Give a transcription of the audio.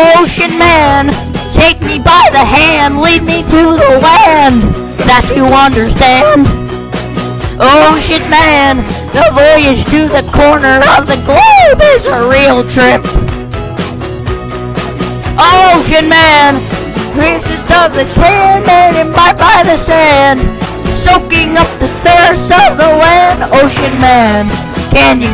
Ocean man, take me by the hand, lead me to the land that you understand. Ocean man, the voyage to the corner of the globe is a real trip. Ocean man, princess of the tan and imbibed by the sand, soaking up the thirst of the land. Ocean man, can you